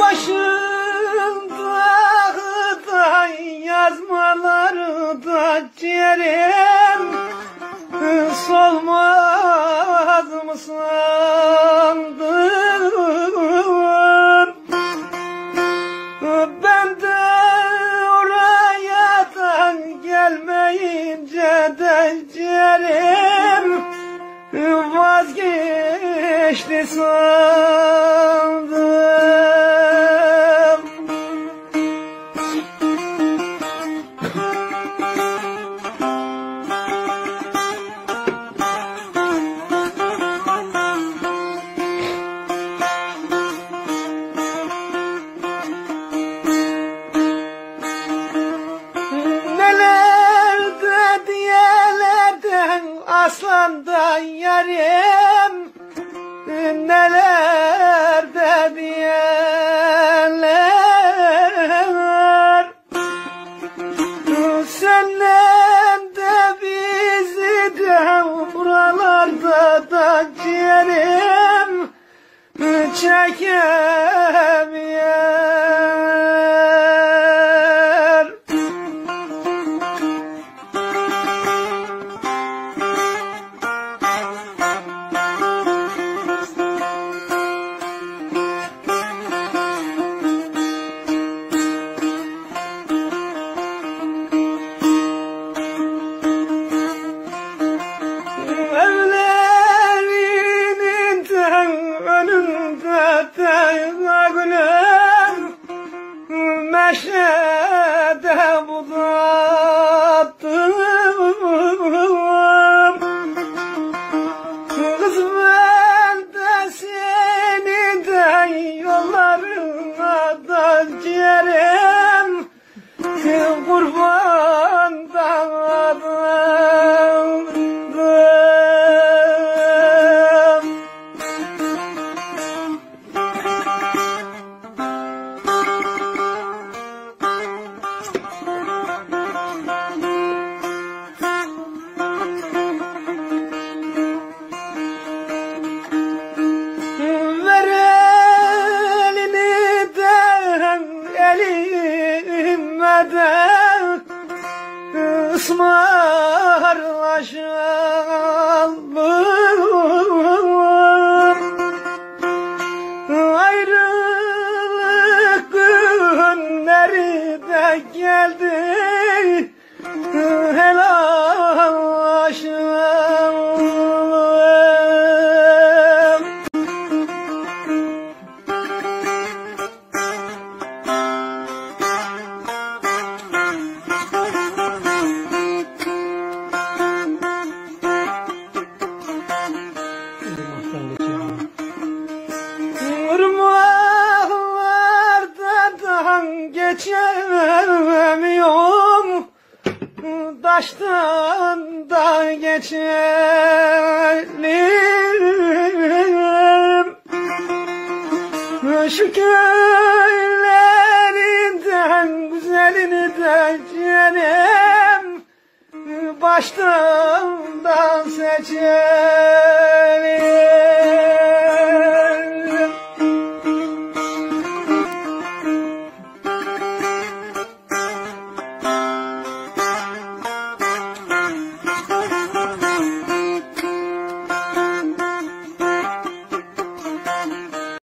Başımda da yazmaları da ciğerim. Solmaz mı vazgeçti sandım. Neler de diyelerden aslandan yarim Senden de bizi de buralarda da ciğerim çekemiyor de gülüm Meşede de ısmarlaşalım Ayrılık günleri de geldi geçemiyorum. Taştan da geçelim Şu köylerinden güzelini de ciğerim Baştan da seçelim